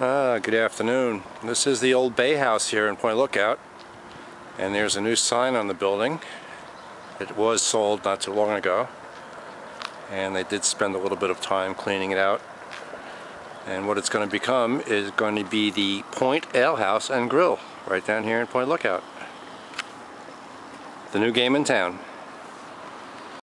Ah, good afternoon. This is the old Bayhouse here in Point Lookout. And there's a new sign on the building. It was sold not too long ago. And they did spend a little bit of time cleaning it out. And what it's going to become is going to be the Pointe Ale House and Grill right down here in Point Lookout. The new game in town.